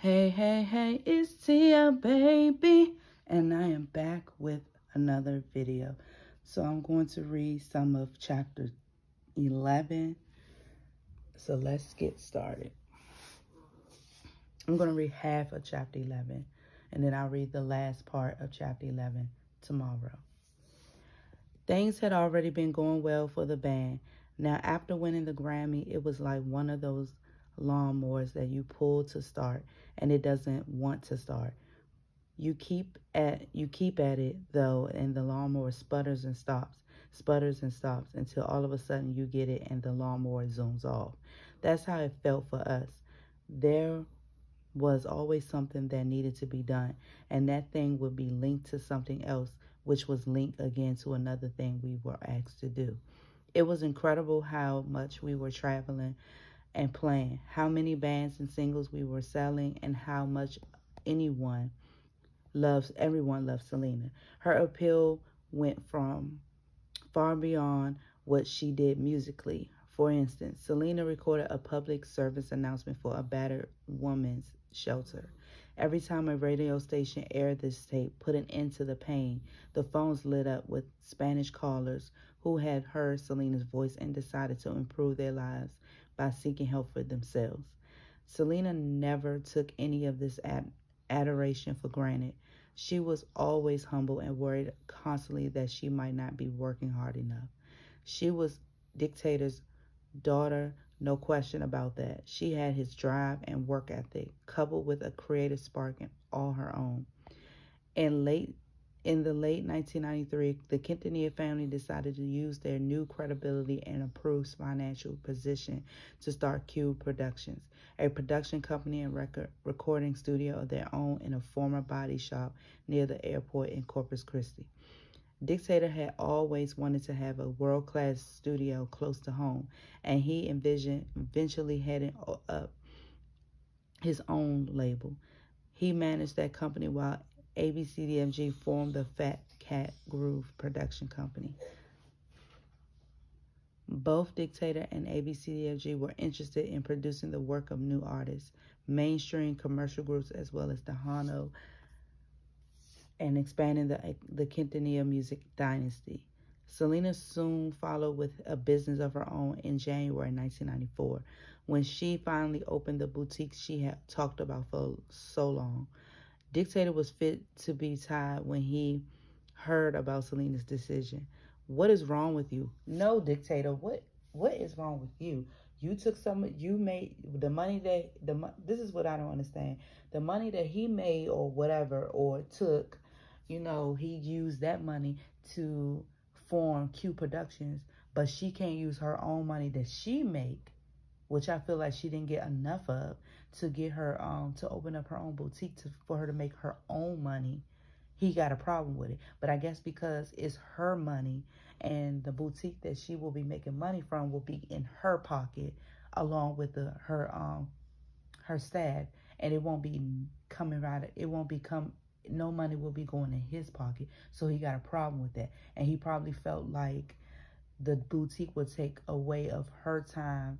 Hey, hey, hey, it's Tia, baby. And I am back with another video. So I'm going to read some of chapter 11. So let's get started. I'm going to read half of chapter 11. And then I'll read the last part of chapter 11 tomorrow. Things had already been going well for the band. Now, after winning the Grammy, it was like one of those lawnmowers that you pull to start and it doesn't want to start. You keep at you keep at it though and the lawnmower sputters and stops, sputters and stops until all of a sudden you get it and the lawnmower zooms off. That's how it felt for us. There was always something that needed to be done and that thing would be linked to something else which was linked again to another thing we were asked to do. It was incredible how much we were traveling and playing, how many bands and singles we were selling, and how much anyone loves, everyone loves Selena. Her appeal went from far beyond what she did musically. For instance, Selena recorded a public service announcement for a battered woman's shelter. Every time a radio station aired this tape, put an end to the pain, the phones lit up with Spanish callers who had heard Selena's voice and decided to improve their lives by seeking help for themselves. Selena never took any of this ad- adoration for granted. She was always humble and worried constantly that she might not be working hard enough. She was dictator's daughter, no question about that. She had his drive and work ethic, coupled with a creative spark all her own. In late in the late 1993, the Quintanilla family decided to use their new credibility and improved financial position to start Q Productions, a production company and record recording studio of their own in a former body shop near the airport in Corpus Christi. Dictator had always wanted to have a world class studio close to home, and he envisioned eventually heading up his own label. He managed that company while ABCDMG formed the Fat Cat Groove production company. Both Dictator and ABCDFG were interested in producing the work of new artists, mainstream commercial groups, as well as Tejano, and expanding the, the Quintanilla music dynasty. Selena soon followed with a business of her own in January 1994, when she finally opened the boutique she had talked about for so long. Dictator was fit to be tied when he heard about Selena's decision. What is wrong with you? No, Dictator, what what is wrong with you? You took some you made the money that the this is what I don't understand. The money that he made or whatever or took, you know, he used that money to form Q Productions, but she can't use her own money that she make which I feel like she didn't get enough of to get her um to open up her own boutique to for her to make her own money. He got a problem with it. But I guess because it's her money and the boutique that she will be making money from will be in her pocket along with the her um her staff and it won't be coming right it won't be come no money will be going in his pocket. So he got a problem with that. And he probably felt like the boutique would take away of her time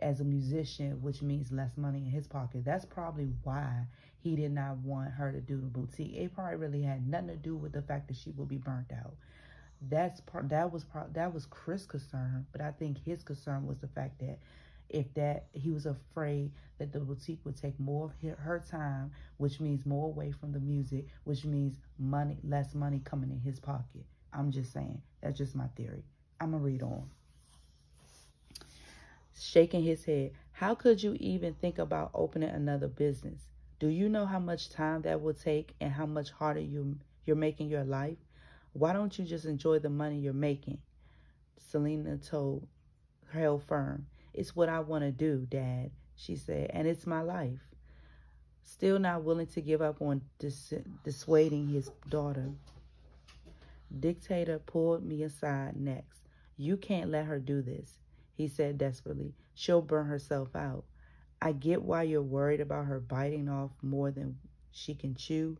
as a musician, which means less money in his pocket. That's probably why he did not want her to do the boutique. It probably really had nothing to do with the fact that she would be burnt out. That's part. That was part. That was Chris' concern, but I think his concern was the fact that if that he was afraid that the boutique would take more of her time, which means more away from the music, which means money, less money coming in his pocket. I'm just saying. That's just my theory. I'm gonna read on shaking his head. How could you even think about opening another business? Do you know how much time that will take and how much harder you, you're making your life? Why don't you just enjoy the money you're making? Selena told, held firm. It's what I want to do, Dad, she said, and it's my life. Still not willing to give up on dis- dissuading his daughter. Dictator pulled me aside next. You can't let her do this he said desperately. She'll burn herself out. I get why you're worried about her biting off more than she can chew,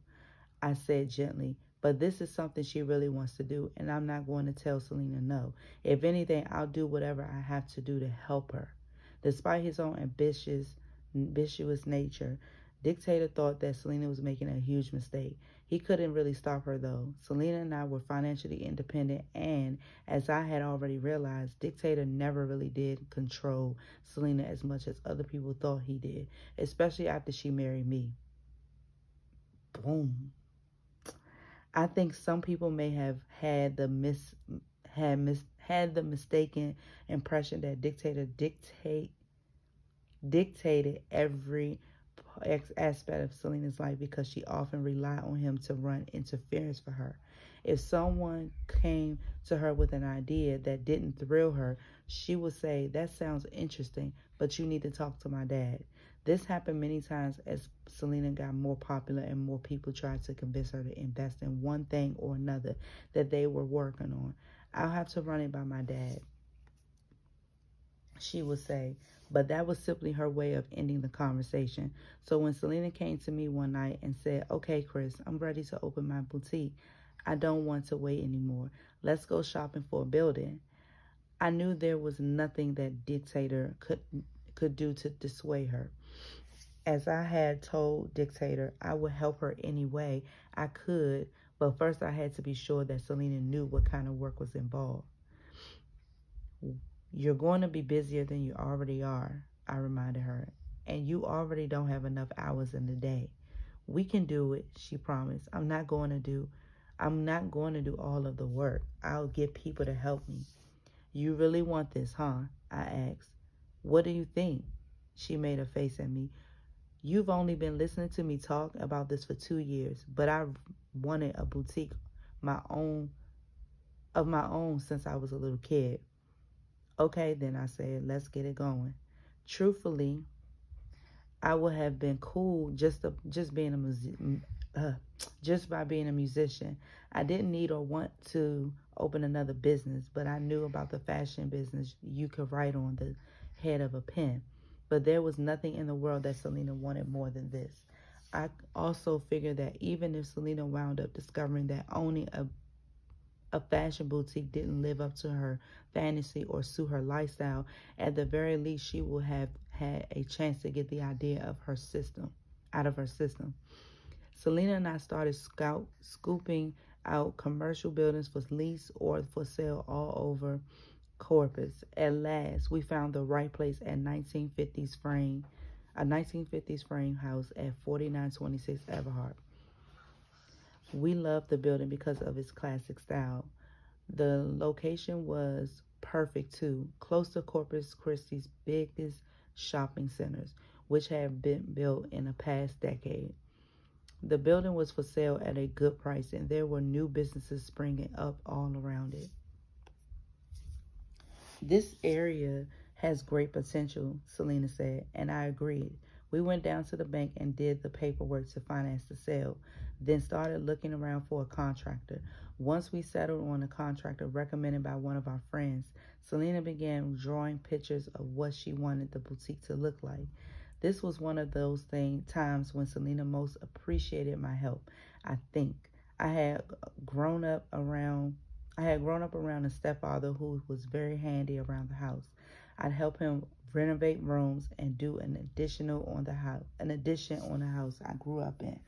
I said gently, but this is something she really wants to do, and I'm not going to tell Selena no. If anything, I'll do whatever I have to do to help her. Despite his own ambitious, ambitious nature, Dictator thought that Selena was making a huge mistake. He couldn't really stop her though. Selena and I were financially independent, and as I had already realized, Dictator never really did control Selena as much as other people thought he did, especially after she married me. Boom. I think some people may have had the mis had mis had the mistaken impression that Dictator dictate dictated every aspect of Selena's life because she often relied on him to run interference for her. If someone came to her with an idea that didn't thrill her, she would say, That sounds interesting, but you need to talk to my dad. This happened many times as Selena got more popular and more people tried to convince her to invest in one thing or another that they were working on. I'll have to run it by my dad. She would say, but that was simply her way of ending the conversation. So when Selena came to me one night and said, Okay, Chris, I'm ready to open my boutique. I don't want to wait anymore. Let's go shopping for a building. I knew there was nothing that Dictator could could do to dissuade her. As I had told Dictator, I would help her any way I could, but first I had to be sure that Selena knew what kind of work was involved. You're going to be busier than you already are, I reminded her, and you already don't have enough hours in the day. We can do it, she promised. I'm not going to do I'm not going to do all of the work. I'll get people to help me. You really want this, huh? I asked. What do you think? She made a face at me. You've only been listening to me talk about this for two years, but I've wanted a boutique my own of my own since I was a little kid. Okay, then I said, let's get it going. Truthfully, I would have been cool just to, just being a music, uh, just by being a musician. I didn't need or want to open another business, but I knew about the fashion business you could write on the head of a pen. But there was nothing in the world that Selena wanted more than this. I also figured that even if Selena wound up discovering that owning a a fashion boutique didn't live up to her fantasy or suit her lifestyle, at the very least, she would have had a chance to get the idea of her system out of her system. Selena and I started scout scooping out commercial buildings for lease or for sale all over Corpus. At last, we found the right place at 1950s frame, a 1950s frame house at 4926 Everhart. We loved the building because of its classic style. The location was perfect too, close to Corpus Christi's biggest shopping centers, which had been built in the past decade. The building was for sale at a good price, and there were new businesses springing up all around it. This area has great potential, Selena said, and I agreed. We went down to the bank and did the paperwork to finance the sale, then started looking around for a contractor. Once we settled on a contractor recommended by one of our friends, Selena began drawing pictures of what she wanted the boutique to look like. This was one of those thing, times when Selena most appreciated my help. I think I had grown up around I had grown up around a stepfather who was very handy around the house. I'd help him renovate rooms and do an additional on the house, an addition on the house I grew up in.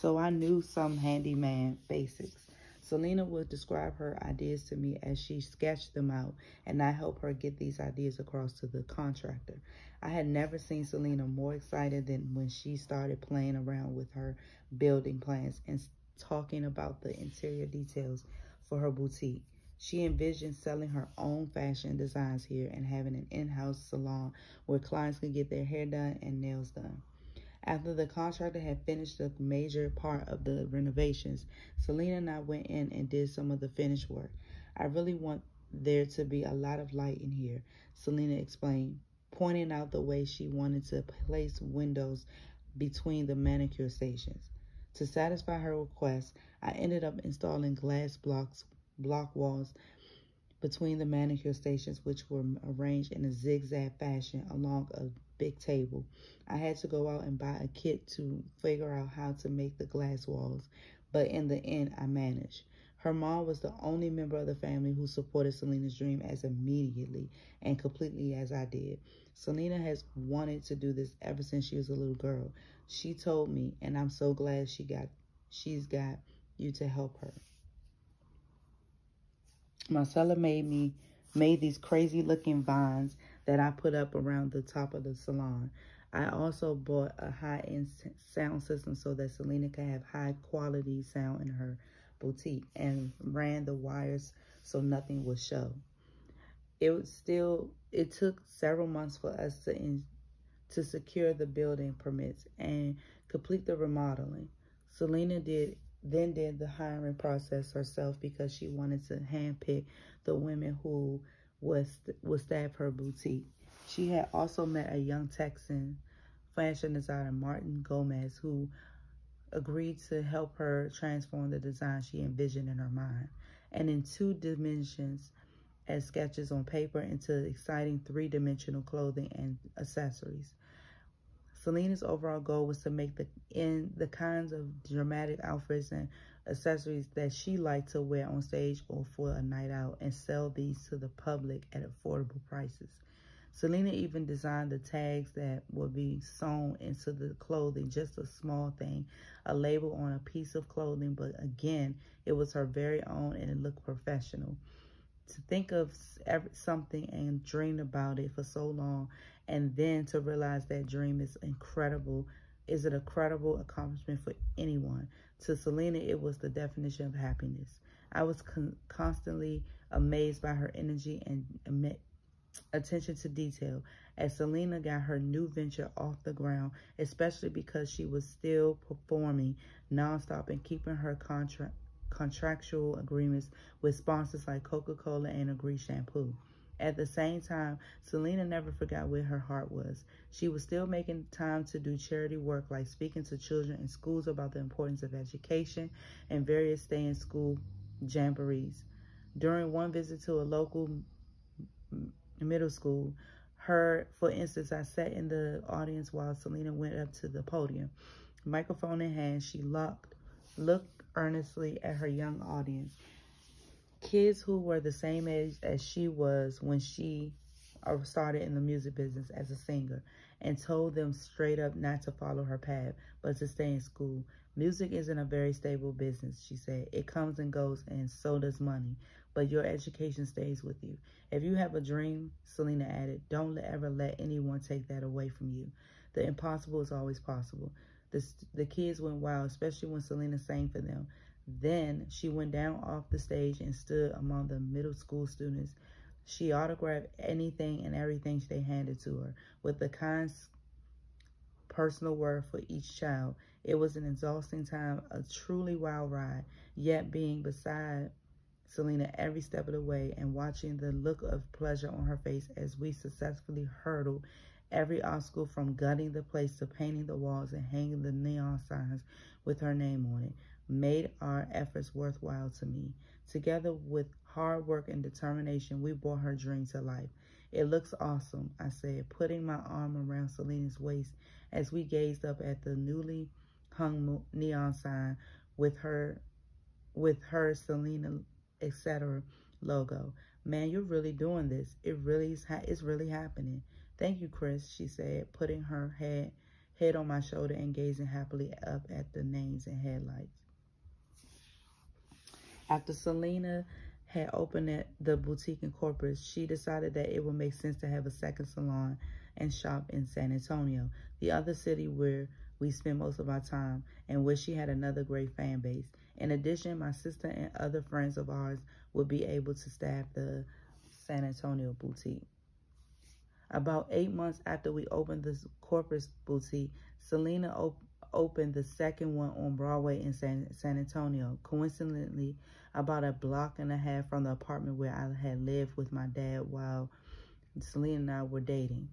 So I knew some handyman basics. Selena would describe her ideas to me as she sketched them out, and I helped her get these ideas across to the contractor. I had never seen Selena more excited than when she started playing around with her building plans and talking about the interior details for her boutique. She envisioned selling her own fashion designs here and having an in-house salon where clients could get their hair done and nails done. After the contractor had finished the major part of the renovations, Selena and I went in and did some of the finish work. I really want there to be a lot of light in here, Selena explained, pointing out the way she wanted to place windows between the manicure stations. To satisfy her request, I ended up installing glass blocks block walls between the manicure stations, which were arranged in a zigzag fashion along a big table. I had to go out and buy a kit to figure out how to make the glass walls, but in the end, I managed. Her mom was the only member of the family who supported Selena's dream as immediately and completely as I did. Selena has wanted to do this ever since she was a little girl. She told me, and I'm so glad she got, she's got you to help her. Marcella made me, made these crazy looking vines that I put up around the top of the salon. I also bought a high-end sound system so that Selena could have high quality sound in her boutique and ran the wires so nothing would show. It was still, it took several months for us to, in, to secure the building permits and complete the remodeling. Selena did then did the hiring process herself because she wanted to handpick the women who was would staff her boutique. She had also met a young Texan fashion designer, Martin Gomez, who agreed to help her transform the design she envisioned in her mind. And in two dimensions, as sketches on paper into exciting three-dimensional clothing and accessories. Selena's overall goal was to make the in the kinds of dramatic outfits and accessories that she liked to wear on stage or for a night out and sell these to the public at affordable prices. Selena even designed the tags that would be sewn into the clothing, just a small thing, a label on a piece of clothing, but again, it was her very own and it looked professional. To think of something and dream about it for so long and then to realize that dream is incredible is it a credible accomplishment for anyone. To Selena, it was the definition of happiness. I was con constantly amazed by her energy and attention to detail as Selena got her new venture off the ground, especially because she was still performing nonstop and keeping her contract contractual agreements with sponsors like Coca-Cola and Agree Shampoo. At the same time, Selena never forgot where her heart was. She was still making time to do charity work like speaking to children in schools about the importance of education and various stay-in-school jamborees. During one visit to a local middle school, her, for instance, I sat in the audience while Selena went up to the podium. Microphone in hand, she looked, looked earnestly at her young audience kids who were the same age as she was when she uh, started in the music business as a singer and told them straight up not to follow her path, but to stay in school. Music isn't a very stable business, she said. It comes and goes, and so does money, but your education stays with you. If you have a dream, Selena added, don't ever let anyone take that away from you. The impossible is always possible. The, the kids went wild, especially when Selena sang for them. Then she went down off the stage and stood among the middle school students. She autographed anything and everything they handed to her with a kind personal word for each child. It was an exhausting time, a truly wild ride, yet being beside Selena every step of the way and watching the look of pleasure on her face as we successfully hurdled every obstacle from gutting the place to painting the walls and hanging the neon signs with her name on it made our efforts worthwhile to me. Together with hard work and determination, we brought her dream to life. It looks awesome, I said, putting my arm around Selena's waist as we gazed up at the newly hung neon sign with her with her Selena, etc. logo. Man, you're really doing this. It really is it's really happening. Thank you, Chris, she said, putting her head head on my shoulder and gazing happily up at the names and headlights. After Selena had opened at the boutique in Corpus, she decided that it would make sense to have a second salon and shop in San Antonio, the other city where we spend most of our time and where she had another great fan base. In addition, my sister and other friends of ours would be able to staff the San Antonio boutique. About eight months after we opened the Corpus boutique, Selena op opened the second one on Broadway in San, San Antonio. Coincidentally, about a block and a half from the apartment where I had lived with my dad while Selena and I were dating.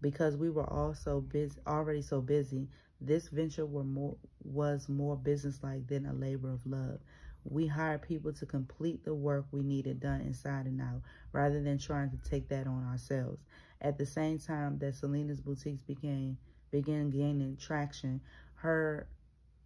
Because we were also busy, already so busy, this venture were more, was more businesslike than a labor of love. We hired people to complete the work we needed done inside and out, rather than trying to take that on ourselves. At the same time that Selena's boutiques began gaining traction, her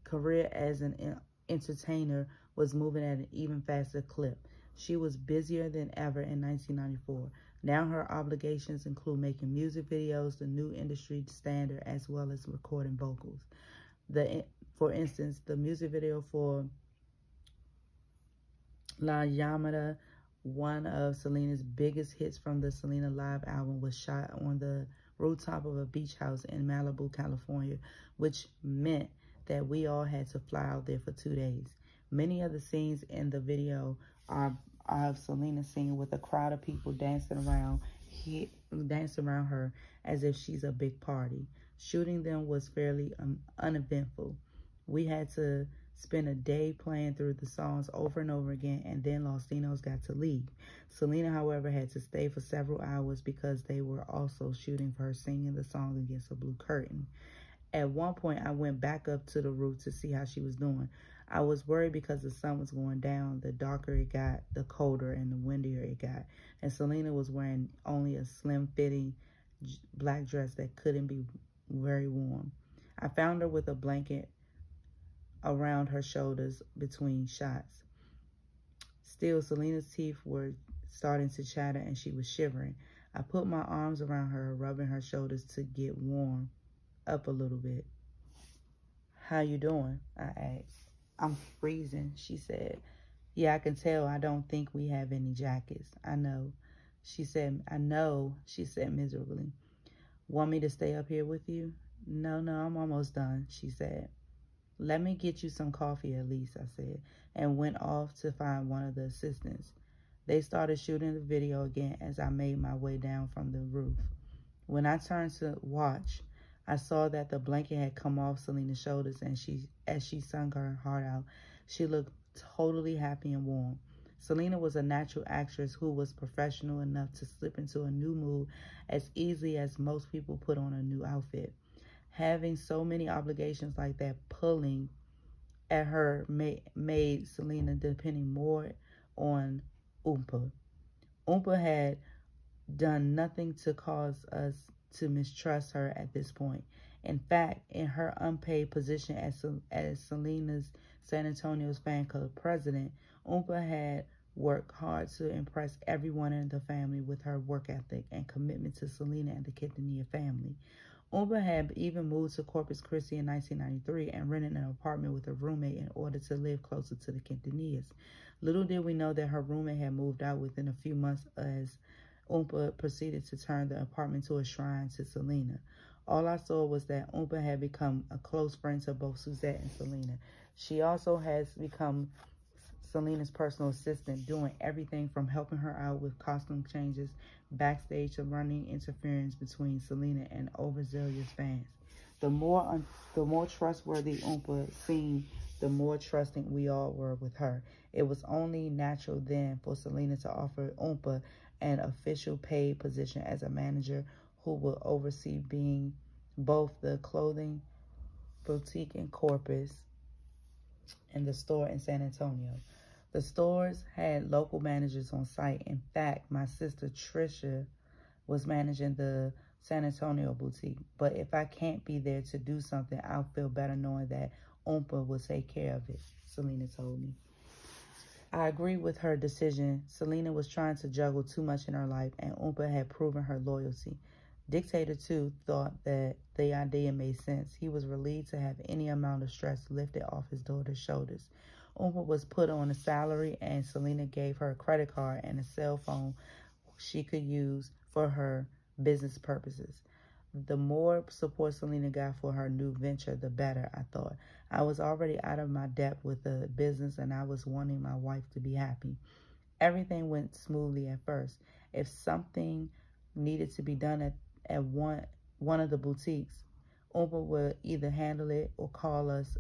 career as an entertainer was moving at an even faster clip. She was busier than ever in 1994. Now her obligations include making music videos, the new industry standard, as well as recording vocals. The For instance, the music video for La Llamada, one of Selena's biggest hits from the Selena Live album, was shot on the rooftop of a beach house in Malibu, California, which meant that we all had to fly out there for two days. Many of the scenes in the video are, are of Selena singing with a crowd of people dancing around, he, dancing around her as if she's a big party. Shooting them was fairly um, uneventful. We had to spend a day playing through the songs over and over again, and then Los Dinos got to leave. Selena, however, had to stay for several hours because they were also shooting for her singing the song Against a Blue Curtain. At one point, I went back up to the roof to see how she was doing. I was worried because the sun was going down. The darker it got, the colder and the windier it got. And Selena was wearing only a slim-fitting black dress that couldn't be very warm. I found her with a blanket around her shoulders between shots. Still, Selena's teeth were starting to chatter and she was shivering. I put my arms around her, rubbing her shoulders to get warm up a little bit. How you doing? I asked. I'm freezing, she said. Yeah, I can tell. I don't think we have any jackets. I know. She said, I know, she said miserably. Want me to stay up here with you? No, no, I'm almost done, she said. Let me get you some coffee at least, I said, and went off to find one of the assistants. They started shooting the video again as I made my way down from the roof. When I turned to watch, I saw that the blanket had come off Selena's shoulders and she, as she sung her heart out, she looked totally happy and warm. Selena was a natural actress who was professional enough to slip into a new mood as easily as most people put on a new outfit having so many obligations like that pulling at her made, Selena depending more on Oompa. Oompa had done nothing to cause us to mistrust her at this point. In fact, in her unpaid position as, as Selena's San Antonio's fan club president, Oompa had worked hard to impress everyone in the family with her work ethic and commitment to Selena and the Quintanilla family. Had even moved to Corpus Christi in 1993 and rented an apartment with a roommate in order to live closer to the Quintanillas. Little did we know that her roommate had moved out within a few months as Oompa proceeded to turn the apartment to a shrine to Selena. All I saw was that Oompa had become a close friend to both Suzette and Selena. She also has become Selena's personal assistant, doing everything from helping her out with costume changes backstage to running interference between Selena and overzealous fans. The more the more trustworthy Oompa seemed, the more trusting we all were with her. It was only natural then for Selena to offer Oompa an official paid position as a manager who would oversee being both the clothing boutique in Corpus and the store in San Antonio. The stores had local managers on site. In fact, my sister Trisha was managing the San Antonio boutique. But if I can't be there to do something, I'll feel better knowing that Oompa will take care of it, Selena told me. I agree with her decision. Selena was trying to juggle too much in her life, and Oompa had proven her loyalty. Dictator, too, thought that the idea made sense. He was relieved to have any amount of stress lifted off his daughter's shoulders. Uma was put on a salary and Selena gave her a credit card and a cell phone she could use for her business purposes. The more support Selena got for her new venture, the better, I thought. I was already out of my depth with the business and I was wanting my wife to be happy. Everything went smoothly at first. If something needed to be done at, at one, one of the boutiques, Oompa would either handle it or call us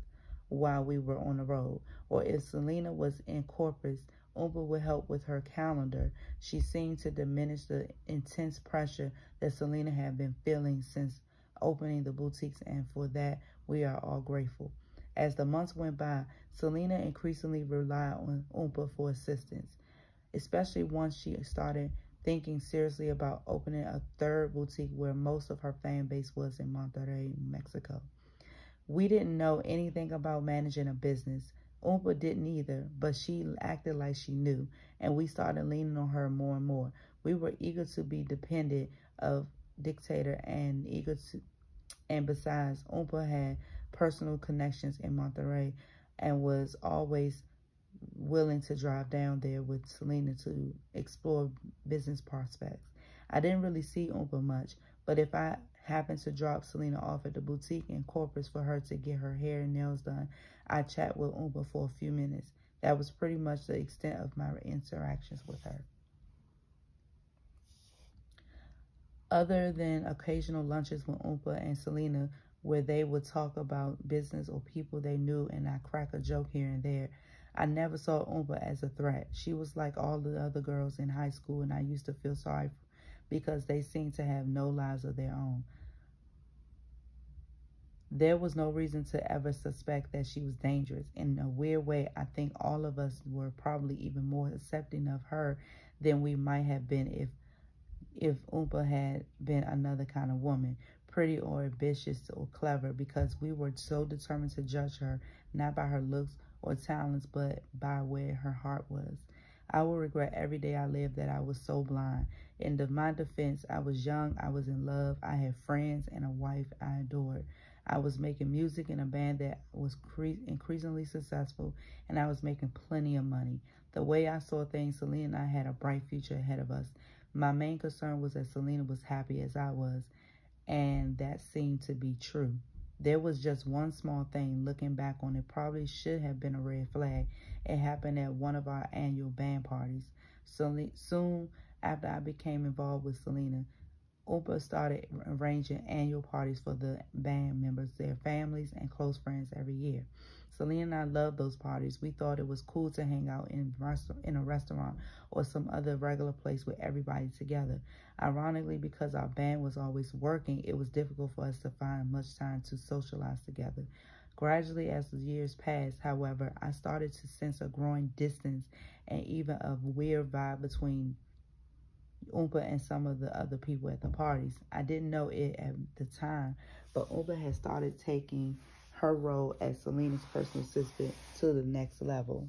while we were on the road. Or if Selena was in Corpus, Oompa would help with her calendar. She seemed to diminish the intense pressure that Selena had been feeling since opening the boutiques, and for that, we are all grateful. As the months went by, Selena increasingly relied on Oompa for assistance, especially once she started thinking seriously about opening a third boutique where most of her fan base was in Monterrey, Mexico. We didn't know anything about managing a business. Oompa didn't either, but she acted like she knew, and we started leaning on her more and more. We were eager to be dependent of Dictator and eager to, and besides, Oompa had personal connections in Monterrey and was always willing to drive down there with Selena to explore business prospects. I didn't really see Oompa much, but if I happened to drop Selena off at the boutique in Corpus for her to get her hair and nails done, I chat with Oompa for a few minutes. That was pretty much the extent of my interactions with her. Other than occasional lunches with Oompa and Selena, where they would talk about business or people they knew and I crack a joke here and there, I never saw Oompa as a threat. She was like all the other girls in high school, and I used to feel sorry because they seemed to have no lives of their own. There was no reason to ever suspect that she was dangerous. In a weird way, I think all of us were probably even more accepting of her than we might have been if if Oompa had been another kind of woman, pretty or ambitious or clever, because we were so determined to judge her, not by her looks or talents, but by where her heart was. I will regret every day I lived that I was so blind. In my defense, I was young, I was in love, I had friends and a wife I adored. I was making music in a band that was increasingly successful, and I was making plenty of money. The way I saw things, Selena and I had a bright future ahead of us. My main concern was that Selena was happy as I was, and that seemed to be true. There was just one small thing, looking back on it, probably should have been a red flag. It happened at one of our annual band parties. Soon after I became involved with Selena, Oompa started arranging annual parties for the band members, their families, and close friends every year. Selena and I loved those parties. We thought it was cool to hang out in, in a restaurant or some other regular place with everybody together. Ironically, because our band was always working, it was difficult for us to find much time to socialize together. Gradually, as the years passed, however, I started to sense a growing distance and even a weird vibe between Oompa and some of the other people at the parties. I didn't know it at the time, but Oompa had started taking her role as Selena's personal assistant to the next level.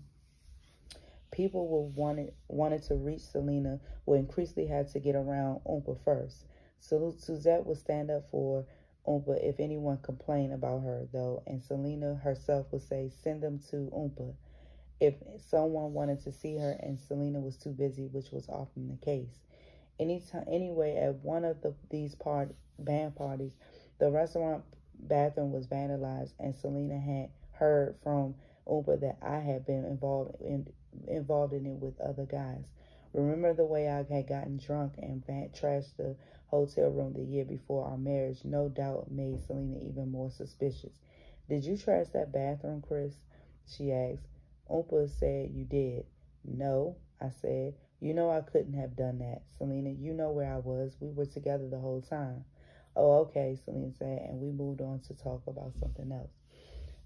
People were wanted wanted to reach Selena would increasingly have to get around Oompa first. So Suzette would stand up for Oompa if anyone complained about her, though, and Selena herself would say, send them to Oompa if someone wanted to see her and Selena was too busy, which was often the case. Anytime, anyway, at one of the, these part, band parties, the restaurant bathroom was vandalized, and Selena had heard from Oompa that I had been involved in involved in it with other guys. Remember the way I had gotten drunk and trashed the hotel room the year before our marriage? No doubt made Selena even more suspicious. Did you trash that bathroom, Chris? She asked. Oompa said you did. No, I said. You know I couldn't have done that. Selena, you know where I was. We were together the whole time. Oh, okay, Selena said, and we moved on to talk about something else.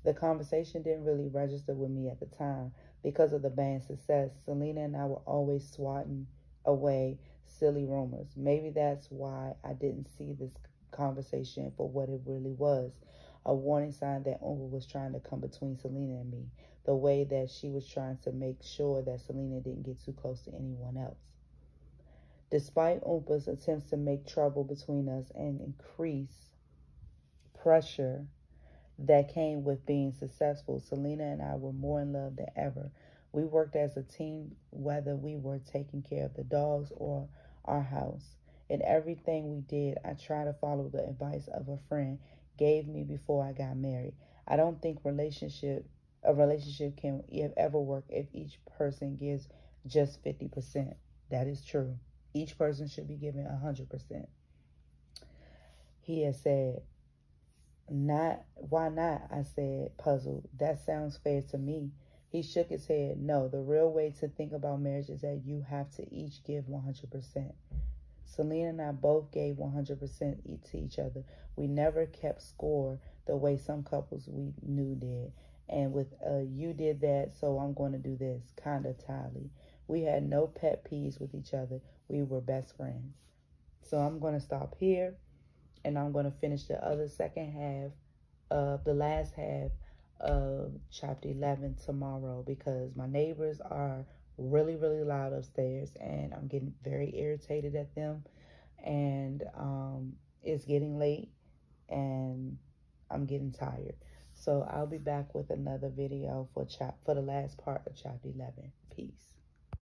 The conversation didn't really register with me at the time because of the band's success. Selena and I were always swatting away silly rumors. Maybe that's why I didn't see this conversation for what it really was a warning sign that Oompa was trying to come between Selena and me, the way that she was trying to make sure that Selena didn't get too close to anyone else. Despite Oompa's attempts to make trouble between us and increase pressure that came with being successful, Selena and I were more in love than ever. We worked as a team, whether we were taking care of the dogs or our house. In everything we did, I tried to follow the advice of a friend gave me before I got married. I don't think relationship a relationship can ever work if each person gives just 50%. That is true. Each person should be given 100%. He has said, not, why not? I said, puzzled. That sounds fair to me. He shook his head. No, the real way to think about marriage is that you have to each give 100%. Selena and I both gave 100% to each other. We never kept score the way some couples we knew did. And with uh, you did that, so I'm going to do this, kind of tally. We had no pet peeves with each other. We were best friends. So I'm going to stop here and I'm going to finish the other second half of the last half of chapter 11 tomorrow because my neighbors are really, really loud upstairs, and I'm getting very irritated at them. And um, it's getting late, and I'm getting tired. So I'll be back with another video for chap for the last part of chapter 11. Peace.